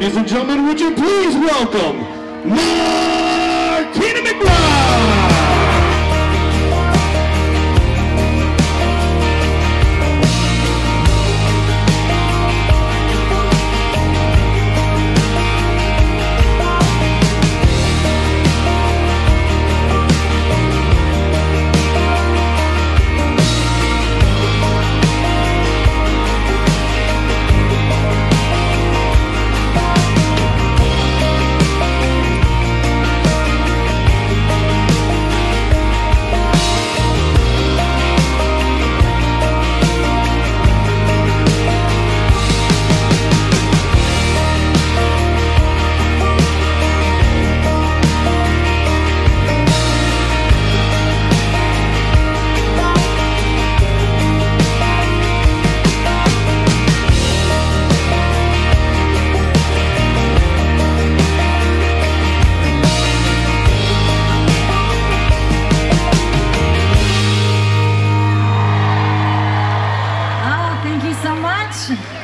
Ladies and gentlemen, would you please welcome Martina McBride? so much.